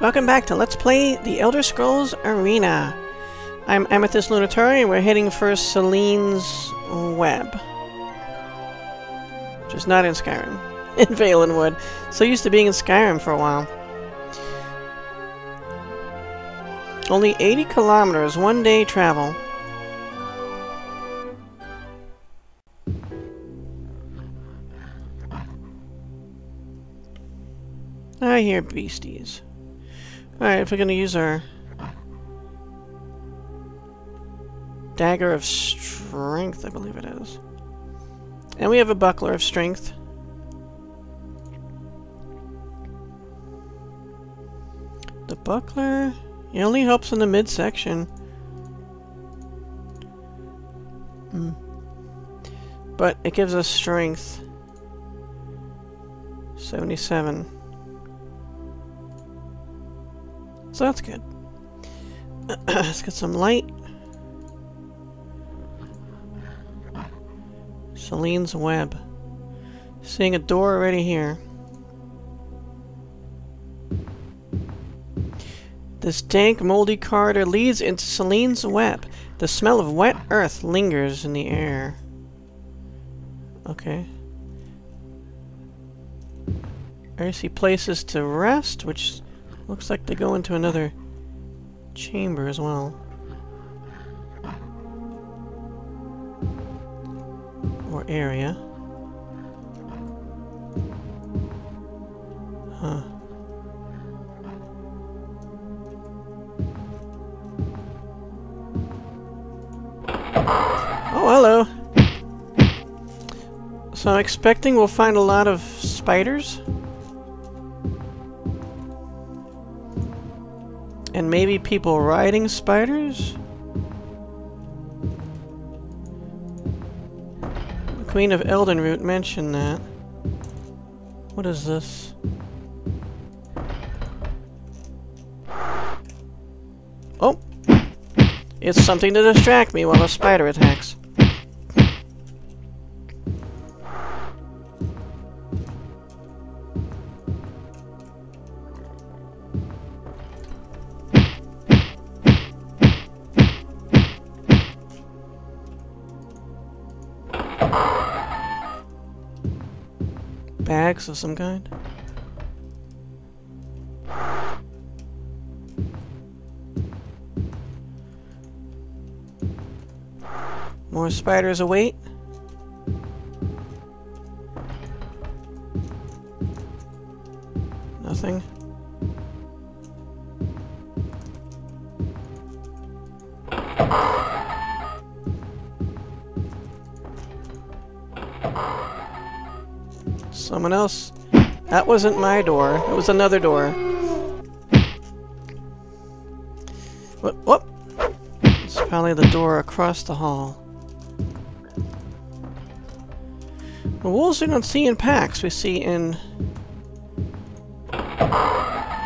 Welcome back to Let's Play The Elder Scrolls Arena. I'm Amethyst Lunitari and we're heading for Selene's Web. Which is not in Skyrim. In Valenwood. So used to being in Skyrim for a while. Only 80 kilometers, one day travel. I hear beasties. Alright, if we're gonna use our Dagger of Strength, I believe it is. And we have a Buckler of Strength. The Buckler, it only helps in the midsection. Hmm. But it gives us Strength. 77. So that's good. Let's get some light. Selene's Web. Seeing a door already here. This dank, moldy corridor leads into Selene's Web. The smell of wet earth lingers in the air. Okay. I see places to rest, which Looks like they go into another chamber as well. Or area. Huh. Oh, hello! So I'm expecting we'll find a lot of spiders. And maybe people riding spiders? The Queen of Eldenroot mentioned that. What is this? Oh! It's something to distract me while a spider attacks. Bags of some kind? More spiders await. Someone else? That wasn't my door. It was another door. What? What? It's probably the door across the hall. The wolves we don't see in packs. We see in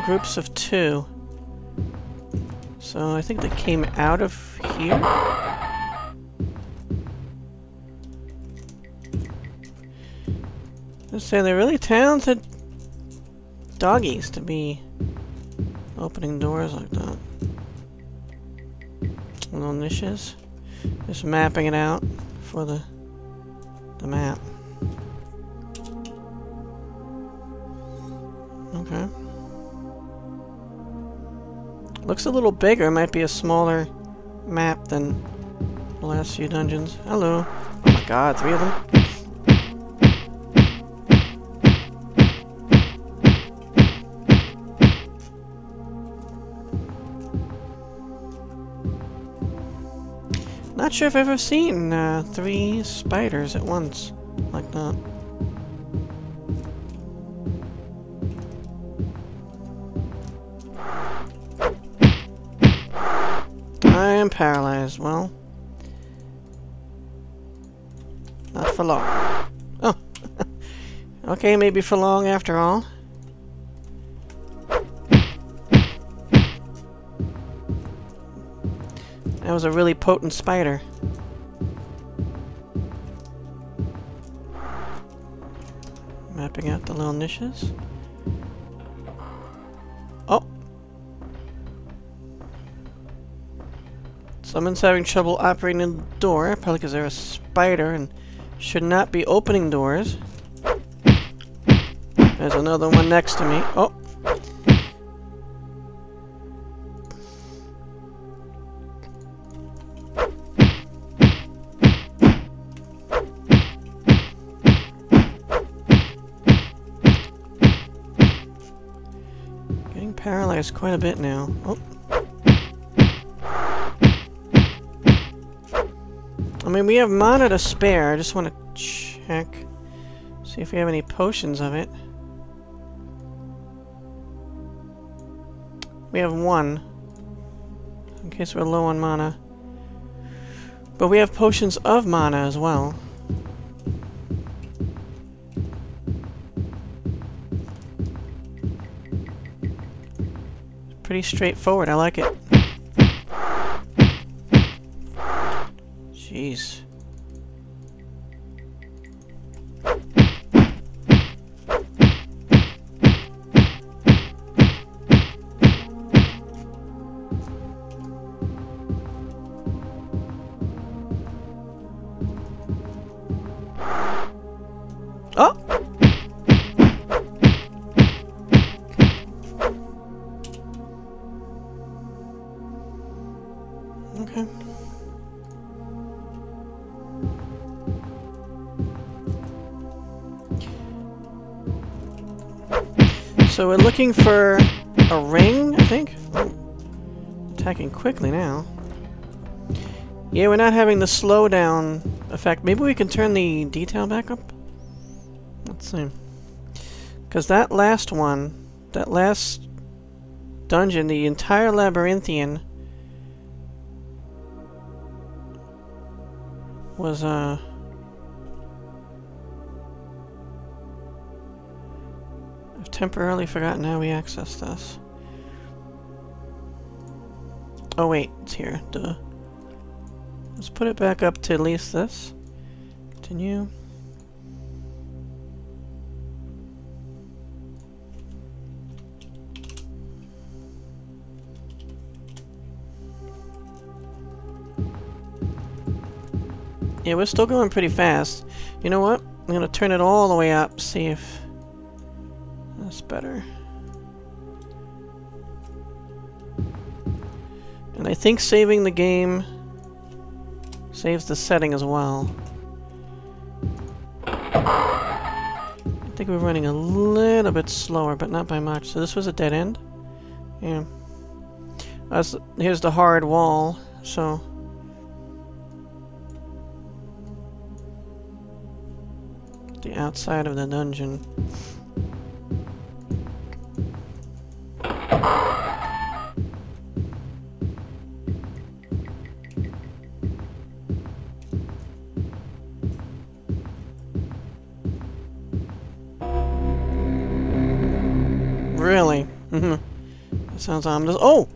groups of two. So I think they came out of here? Let's say they're really talented doggies to be opening doors like that. Little niches. Just mapping it out for the the map. Okay. Looks a little bigger. Might be a smaller map than the last few dungeons. Hello. Oh my god, three of them? Not sure I've ever seen uh, three spiders at once, like that. I am paralyzed, well. Not for long. Oh. okay, maybe for long after all. That was a really potent spider. Mapping out the little niches. Oh! Someone's having trouble operating the door, probably because they're a spider and should not be opening doors. There's another one next to me. Oh! Quite a bit now. Oh. I mean, we have mana to spare. I just want to check. See if we have any potions of it. We have one. In case we're low on mana. But we have potions of mana as well. Pretty straightforward, I like it. Jeez. So we're looking for a ring, I think? Attacking quickly now. Yeah, we're not having the slowdown effect. Maybe we can turn the detail back up? Let's see. Because that last one, that last dungeon, the entire labyrinthian was, uh... temporarily forgotten how we access this. Oh wait, it's here. Duh. Let's put it back up to at least this. Continue. Yeah, we're still going pretty fast. You know what? I'm gonna turn it all the way up, see if that's better. And I think saving the game saves the setting as well. I think we're running a little bit slower, but not by much. So this was a dead end? Yeah. As, here's the hard wall, so... The outside of the dungeon. Sounds ominous. Oh!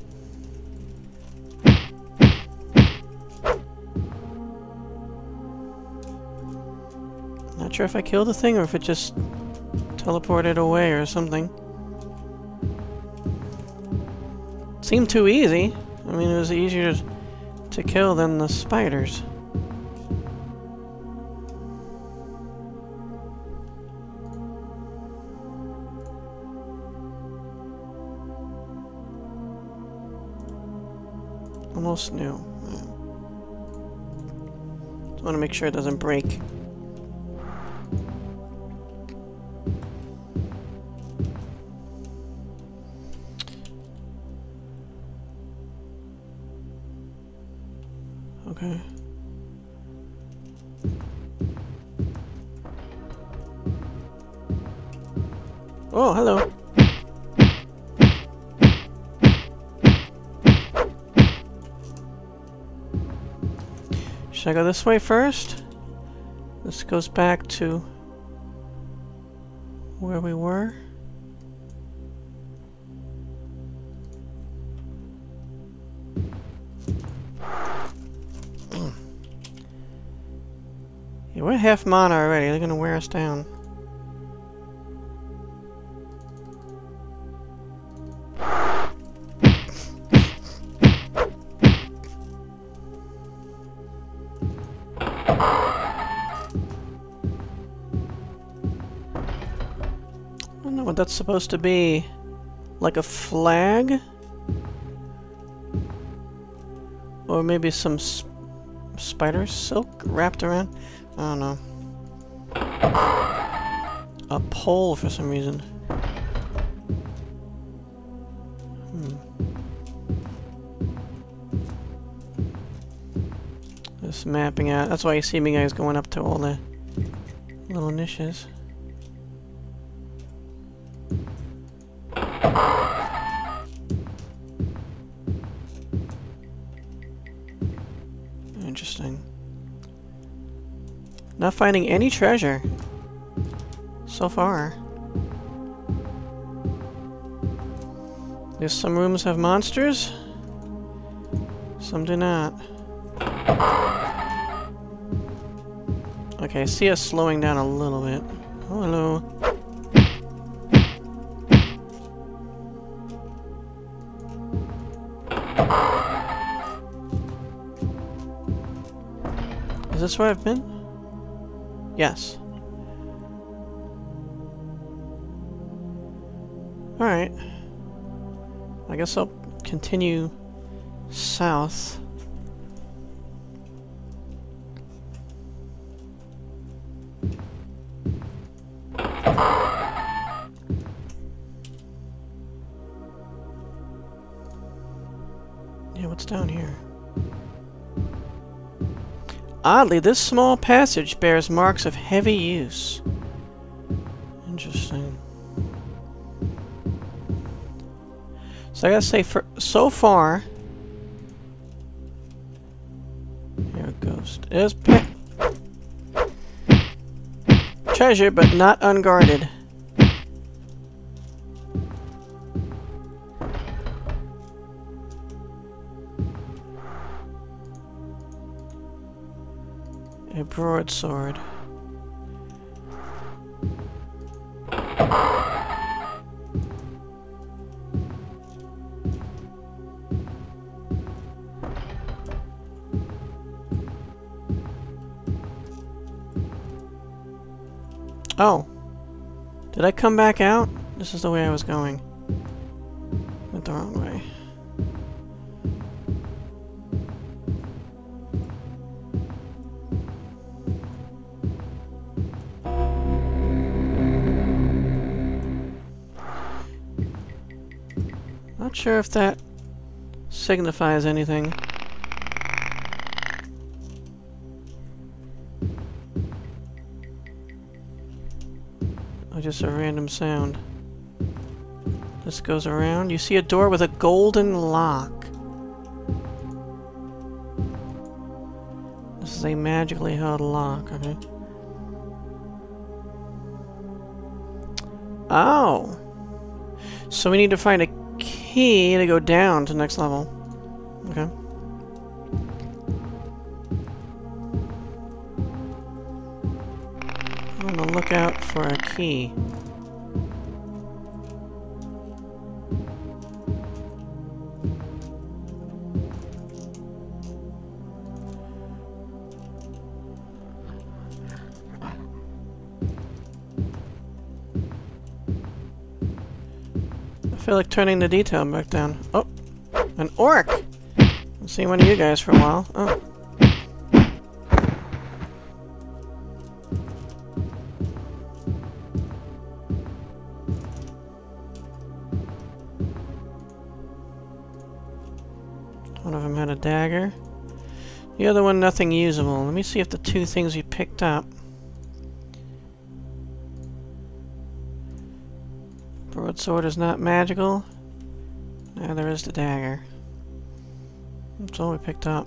Not sure if I killed the thing or if it just teleported away or something. Seemed too easy. I mean, it was easier to, to kill than the spiders. Almost new. Just want to make sure it doesn't break. Okay. Oh, hello. Should I go this way first? This goes back to where we were. Yeah, we're half mana already. They're gonna wear us down. That's supposed to be. Like a flag? Or maybe some sp spider silk wrapped around? I don't know. A pole for some reason. Hmm. Just mapping out. That's why you see me guys going up to all the little niches. Not finding any treasure. So far. There's some rooms have monsters. Some do not. Okay, I see us slowing down a little bit. Oh, hello. Is this where I've been? Yes. Alright. I guess I'll continue south. Oddly, this small passage bears marks of heavy use. Interesting. So I gotta say, for so far... Here, a ghost. There's treasure, but not unguarded. Broadsword. Oh. Did I come back out? This is the way I was going. Not sure if that signifies anything. Or just a random sound. This goes around. You see a door with a golden lock. This is a magically held lock, okay? Oh! So we need to find a key to go down to next level. Okay. On the lookout for a key. Feel like turning the detail back down. Oh, an orc! I've seen one of you guys for a while. Oh. One of them had a dagger. The other one, nothing usable. Let me see if the two things we picked up. Broadsword is not magical. Neither is the dagger. That's all we picked up.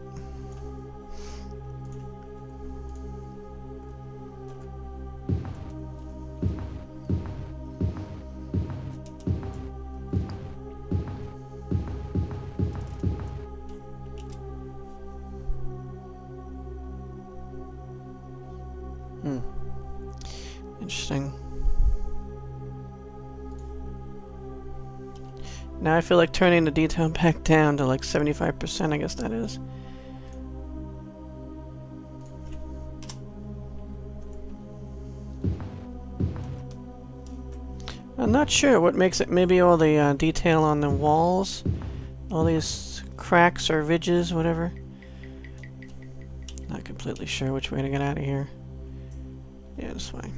I feel like turning the detail back down to like 75%, I guess that is. I'm not sure what makes it. Maybe all the uh, detail on the walls, all these cracks or ridges, whatever. Not completely sure which way to get out of here. Yeah, this way.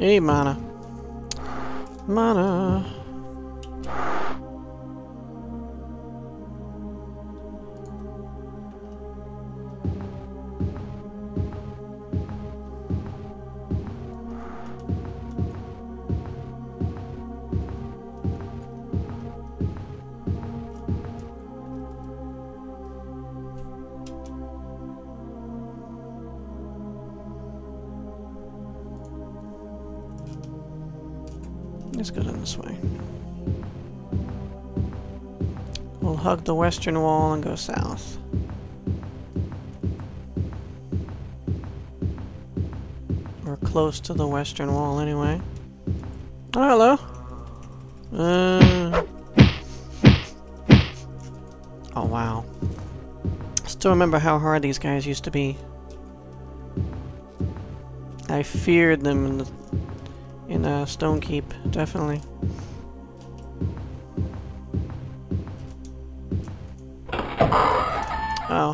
Hey, Mana. Mana. Hug the western wall and go south. We're close to the western wall anyway. Oh, hello. Uh, oh, wow. Still remember how hard these guys used to be. I feared them in the in uh, Stonekeep, definitely.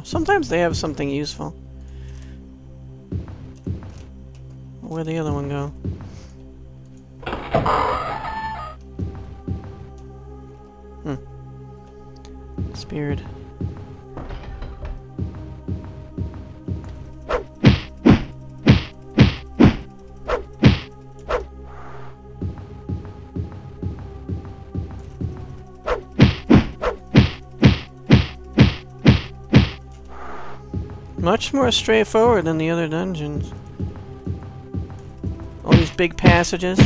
Sometimes they have something useful. Where'd the other one go? Hmm. Speared. Much more straightforward than the other dungeons. All these big passages.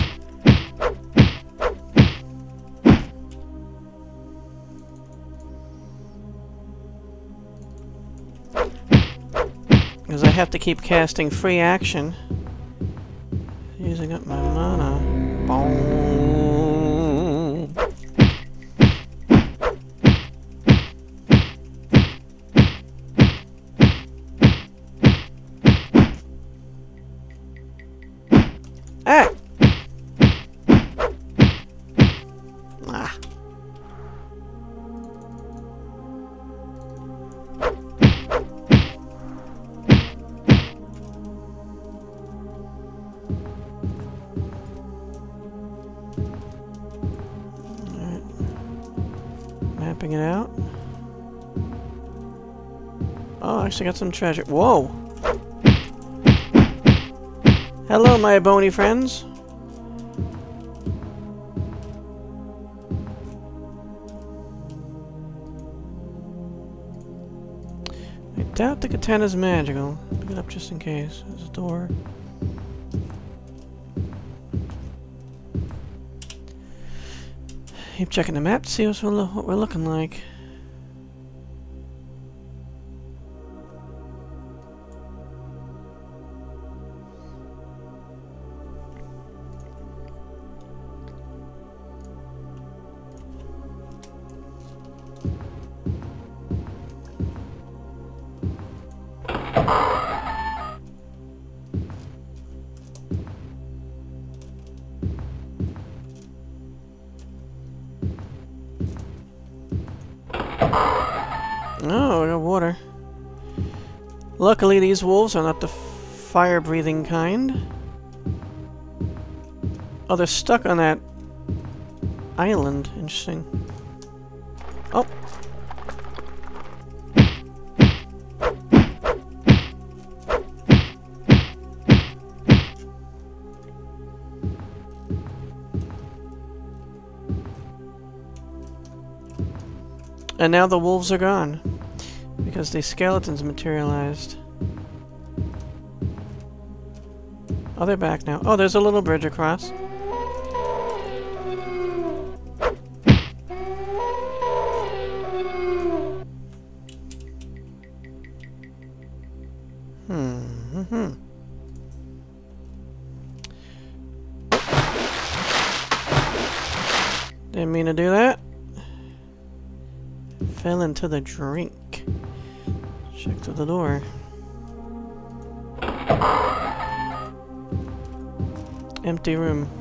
Because I have to keep casting free action. Using up my mana. Boom. Mapping it out. Oh, I actually got some treasure. Whoa! Hello, my bony friends. I doubt the katana's magical. Pick it up just in case. There's a door. Keep checking the map to see what we're, looking like. Luckily, these wolves are not the fire-breathing kind. Oh, they're stuck on that island. Interesting. Oh. And now the wolves are gone. Because the skeletons materialized. Oh, they're back now. Oh, there's a little bridge across. Hmm. hmm Didn't mean to do that. fell into the drink. Check to the door. Empty room.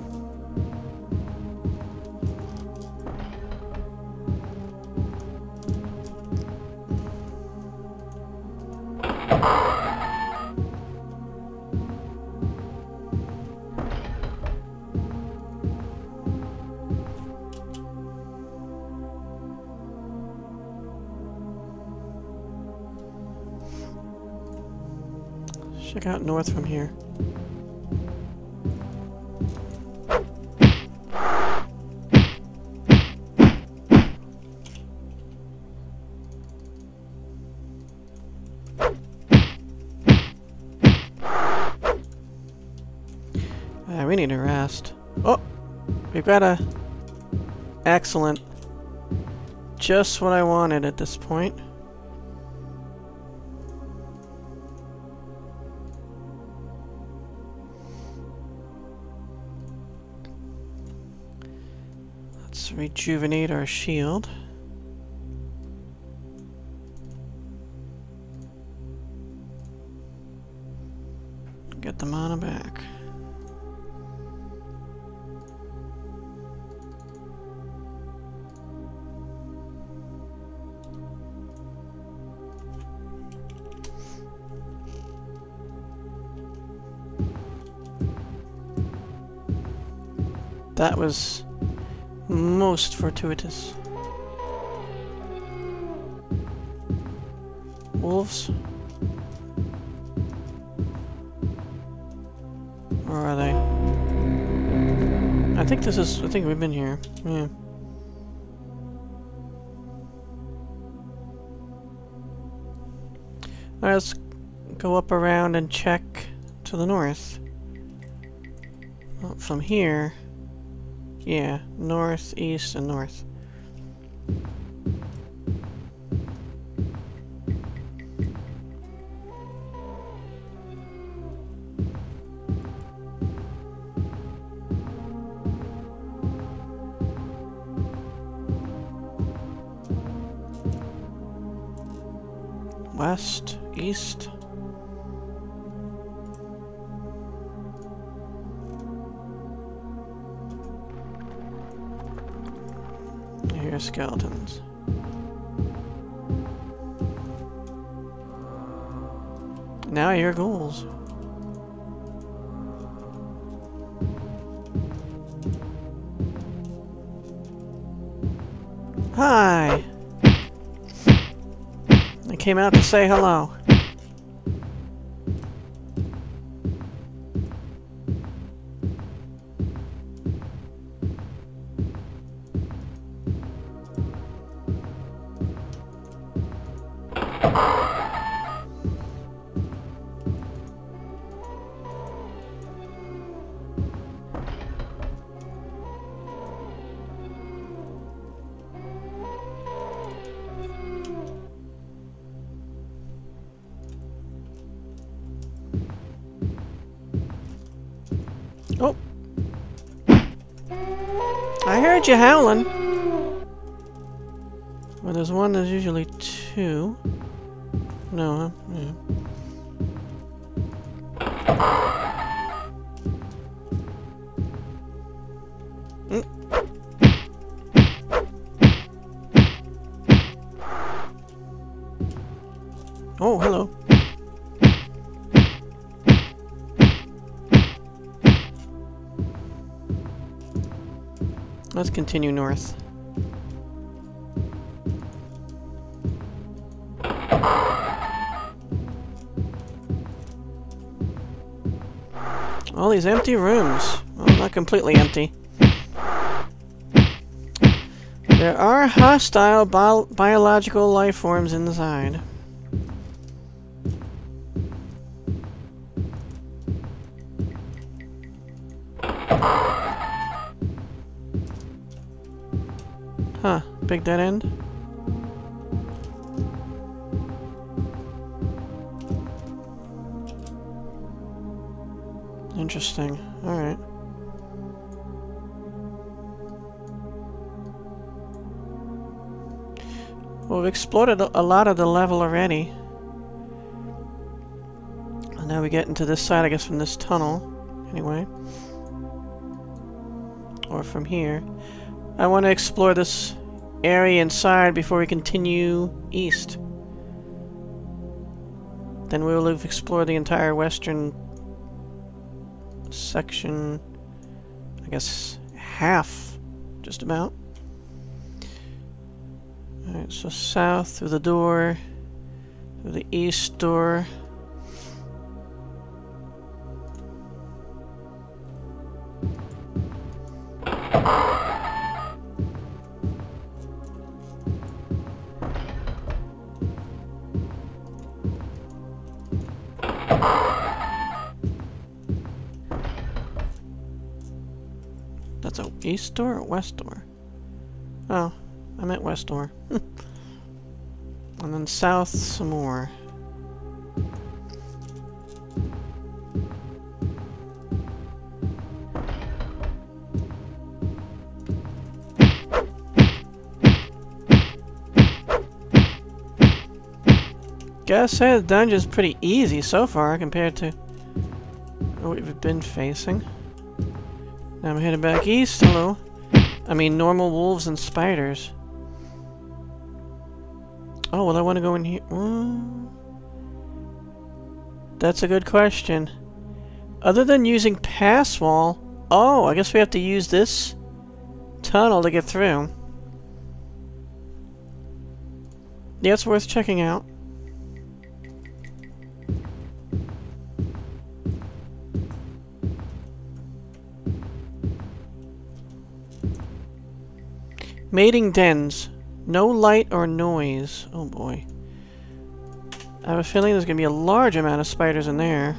Check out north from here. Uh, we need a rest. Oh! We've got a... Excellent. Just what I wanted at this point. Rejuvenate our shield. Get the mana back. That was most fortuitous. Wolves? Where are they? I think this is... I think we've been here. Yeah. Let's go up around and check to the north. Well, from here... Yeah, north, east, and north. West, east. Skeletons. Now you're ghouls. Hi! I came out to say hello. You howling. Well, there's one, there's usually two. No, huh? Yeah. Mm. Oh, hello. Let's continue north. All these empty rooms. Well, not completely empty. There are hostile bio biological life forms inside. Big dead end? Interesting. Alright. Well, we've explored a, lot of the level already. And now we get into this side, I guess, from this tunnel. Anyway. Or from here. I want to explore this area inside before we continue east. Then we will have explored the entire western section, I guess half, just about. Alright, so south through the door, through the east door. East door or west door? Oh, I meant west door. and then south some more. Gotta say the dungeon's pretty easy so far compared to what we've been facing. Now I'm headed back east. Hello. I mean, normal wolves and spiders. Oh, well, I want to go in here. Mm. That's a good question. Other than using pass wall... Oh, I guess we have to use this tunnel to get through. Yeah, it's worth checking out. Mating dens. No light or noise. Oh boy. I have a feeling there's going to be a large amount of spiders in there.